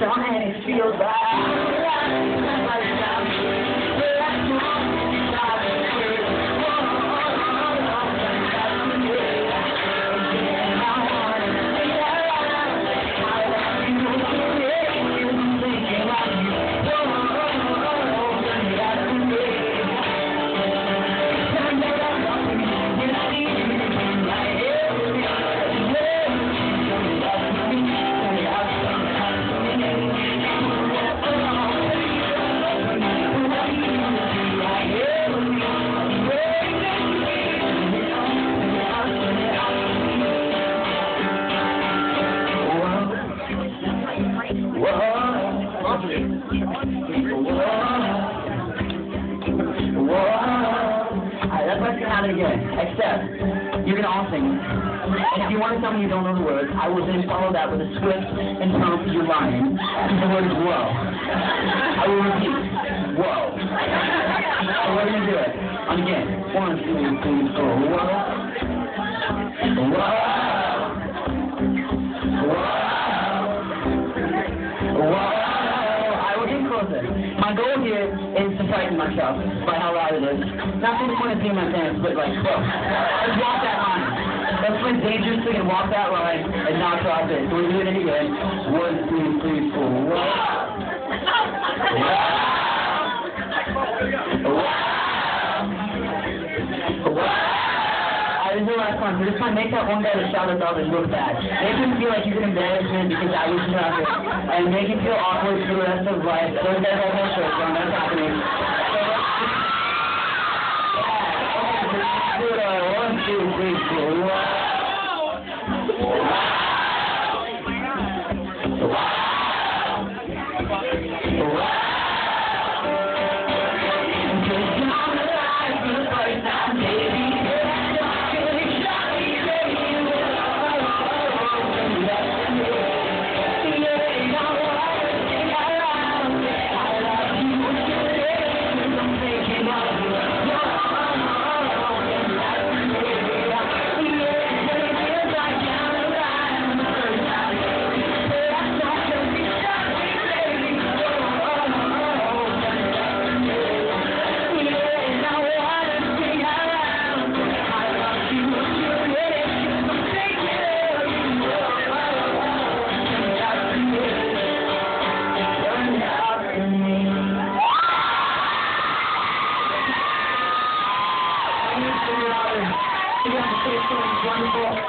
It feels Alright, it again. Except, you're gonna all sing. And if you want to tell me you don't know the words, I will then follow that with a swift and prompt you're lying. The word is whoa. I will repeat. Whoa. So we're gonna do it. On again. One, two, three, four. Whoa. Whoa. Frighten myself by how loud it is. Not to the point of peeing my pants, but like, whoa. Let's walk that line. Let's play dangerously and walk that line and not drop it. So we're doing it again. One, two, three, four. Whoa. We're just trying to make that one guy that shouted at others look bad. Make him feel like he's an embarrassment because I was traffic. And make him feel awkward for the rest of his life. Those guys have no shirts on. That's happening. Wonderful.